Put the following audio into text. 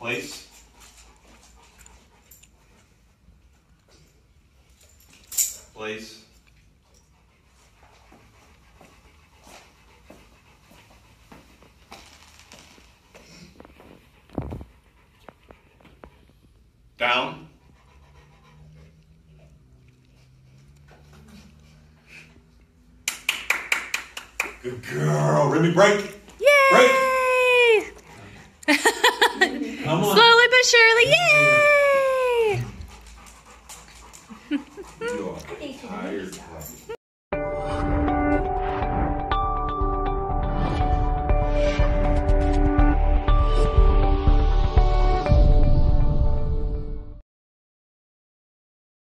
place. Place. Down. Good girl. Remy, break. Yeah. Break. Come on. Slowly but surely. Yay! You're tired.